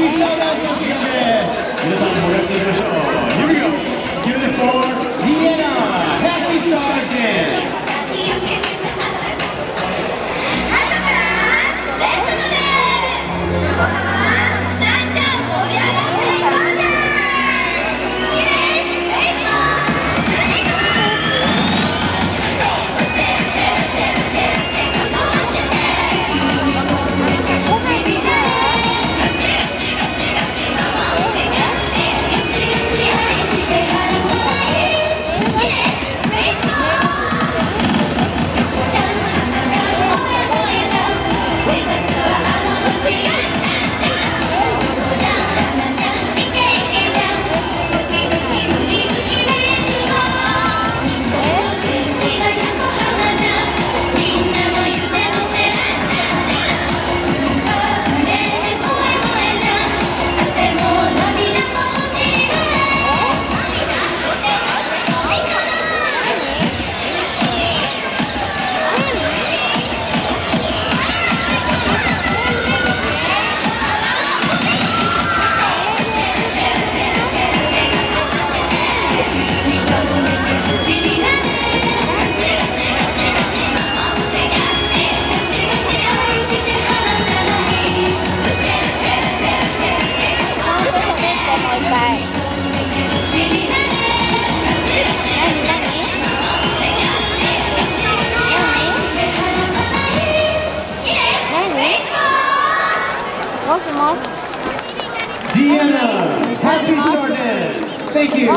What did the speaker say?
皆さん盛り上がっていきましょう Diana, happy Sardes. Thank you.